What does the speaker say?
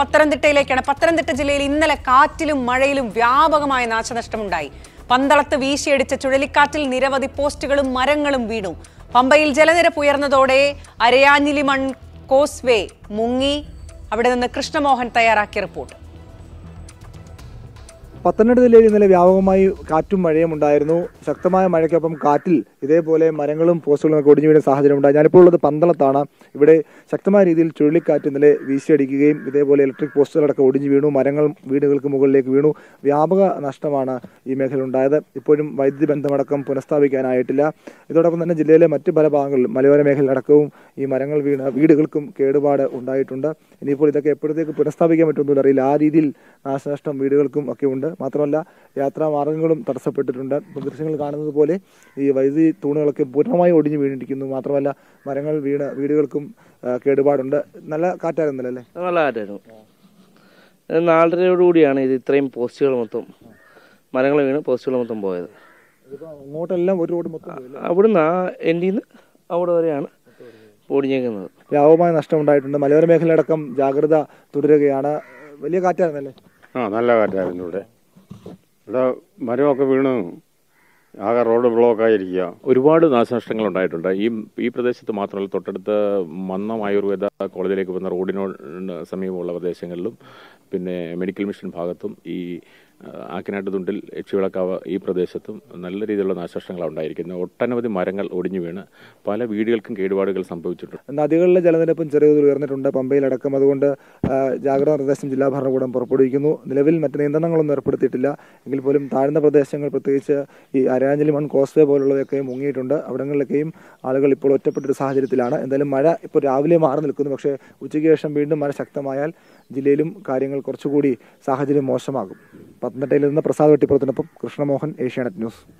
പത്തനംതിട്ടയിലേക്കാണ്. പത്തനംതിട്ട ജില്ലയിൽ ഇന്നലെ കാറ്റിലും മഴയിലും വ്യാപകമായ നാശനഷ്ടമുണ്ടായി. പന്തളത്ത് വീശിയടിച്ച ചുഴലിക്കാറ്റിൽ നിരവധി പോസ്റ്റുകളും മരങ്ങളും വീണു. പമ്പയിൽ ജലനിരപ്പ് ഉയർന്നതോടെ അരയാഞ്ഞിലിമൺ കോസ്വേ മുങ്ങി. അവിടെ നിന്ന് കൃഷ്ണമോഹൻ തയ്യാറാക്കിയ റിപ്പോർട്ട്. പത്തനംതിട്ട ജില്ലയിൽ ഇന്നലെ വ്യാപകമായി കാറ്റും മഴയും ഉണ്ടായിരുന്നു. ശക്തമായ മഴയ്ക്കൊപ്പം കാറ്റിൽ ഇതേപോലെ മരങ്ങളും പോസ്റ്റുകളും ഒക്കെ ഒടിഞ്ഞു വീഴുന്ന സാഹചര്യം ഉണ്ടായി. ഞാനിപ്പോൾ ഉള്ളത് പന്തളത്താണ്. ഇവിടെ ശക്തമായ രീതിയിൽ ചുഴലിക്കാറ്റ് ഇന്നലെ വീശിയടിക്കുകയും ഇതേപോലെ ഇലക്ട്രിക് പോസ്റ്റുകളടക്കം ഒടിഞ്ഞു വീണു. മരങ്ങൾ വീടുകൾക്ക് മുകളിലേക്ക് വീണു. വ്യാപക നഷ്ടമാണ് ഈ മേഖലയിൽ ഉണ്ടായത്. ഇപ്പോഴും വൈദ്യുതി ബന്ധമടക്കം പുനഃസ്ഥാപിക്കാനായിട്ടില്ല. ഇതോടൊപ്പം തന്നെ ജില്ലയിലെ മറ്റ് പല ഭാഗങ്ങളിലും മലയോര മേഖലയിലടക്കവും ഈ മരങ്ങൾ വീണ വീടുകൾക്കും കേടുപാട് ഉണ്ടായിട്ടുണ്ട്. ഇനിയിപ്പോൾ ഇതൊക്കെ എപ്പോഴത്തേക്ക് പുനഃസ്ഥാപിക്കാൻ പറ്റുമെന്നൊന്നും അറിയില്ല. ആ രീതിയിൽ നാശനഷ്ടം വീടുകൾക്കും ഒക്കെ ഉണ്ട്. മാത്രമല്ല യാത്രാ മാർഗങ്ങളും തടസ്സപ്പെട്ടിട്ടുണ്ട്. ഇപ്പോൾ ദൃശ്യങ്ങൾ കാണുന്നത് പോലെ ഈ വൈദ്യുതി തൂണുകളൊക്കെ പൂർണമായി ഒടിഞ്ഞു വീണിരിക്കുന്നു. മാത്രമല്ല മരങ്ങൾ വീണ് വീടുകൾക്കും കേടുപാടുണ്ട്. നല്ല കാറ്റായിരുന്നല്ലോ അല്ലേ? നല്ല കാറ്റായിരുന്നു. നാലരയോടുകൂടിയാണ് ഇത് ഇത്രയും പോസ്റ്റുകൾ മൊത്തം. മരങ്ങൾ വീണ് പോസ്റ്റുകൾ മൊത്തം പോയത്. അങ്ങോട്ടെല്ലാം ഒരു റോഡ് മൊത്തം പോയി. അവിടുന്ന് ആ എൻഡിൽ നിന്ന് അവിടെ വരെയാണ് പൊടിഞ്ഞേക്കുന്നത്. വ്യാപകമായ നഷ്ടം ഉണ്ടായിട്ടുണ്ട് മലയോര മേഖലയടക്കം ജാഗ്രത തുടരുകയാണ്. വലിയ കാറ്റായിരുന്നല്ലേ? ആ നല്ല കാറ്റായിരുന്നു ഇവിടെ. ഇവിടെ മരമൊക്കെ വീണ് ആകെ റോഡ് ബ്ലോക്ക് ബ്ലോക്കായിരിക്കുക. ഒരുപാട് നാശനഷ്ടങ്ങൾ ഉണ്ടായിട്ടുണ്ട് ഈ ഈ പ്രദേശത്ത് മാത്രമല്ല തൊട്ടടുത്ത മന്നം ആയുർവേദ കോളേജിലേക്ക് പോകുന്ന റോഡിനോട് സമീപമുള്ള പ്രദേശങ്ങളിലും പിന്നെ മെഡിക്കൽ മിഷൻ ഭാഗത്തും ഈ ആക്കിനാട്ട് തുണ്ടിൽ എച്ചിവിളക്കാവ് ഈ പ്രദേശത്തും നല്ല രീതിയിലുള്ള നാശനഷ്ടങ്ങളാണ് ഉണ്ടായിരിക്കുന്നത്. ഒട്ടനവധി മരങ്ങൾ ഒടിഞ്ഞു വീണ് പല വീടുകൾക്കും കേടുപാടുകൾ സംഭവിച്ചിട്ടുണ്ട്. നദികളിലെ ജലനിരപ്പും ചെറിയ ഉയർന്നിട്ടുണ്ട്. പമ്പയിലടക്കം അതുകൊണ്ട് ജാഗ്രതാ നിർദ്ദേശം ജില്ലാ ഭരണകൂടം പുറപ്പെടുവിക്കുന്നു. നിലവിൽ മറ്റ് നിയന്ത്രണങ്ങളൊന്നും ഏർപ്പെടുത്തിയിട്ടില്ല. എങ്കിൽ പോലും താഴ്ന്ന പ്രദേശങ്ങൾ പ്രത്യേകിച്ച് ഈ അരാഞ്ഞലി മൺ കോസ്വേ പോലുള്ളവയൊക്കെ മുങ്ങിയിട്ടുണ്ട്. അവിടങ്ങളിലൊക്കെയും ആളുകൾ ഇപ്പോൾ ഒറ്റപ്പെട്ടൊരു സാഹചര്യത്തിലാണ്. എന്തായാലും മഴ ഇപ്പോൾ രാവിലെ മാറി നിൽക്കുന്നു. പക്ഷേ ഉച്ചയ്ക്ക് ശേഷം വീണ്ടും മഴ ശക്തമായാൽ ജില്ലയിലും കാര്യങ്ങൾ കുറച്ചുകൂടി സാഹചര്യം മോശമാകും. പത്തനംതിട്ടയിൽ നിന്ന് പ്രസാദ് വെട്ടിപ്പുറത്തിനൊപ്പം കൃഷ്ണമോഹൻ ഏഷ്യാനെറ്റ് ന്യൂസ്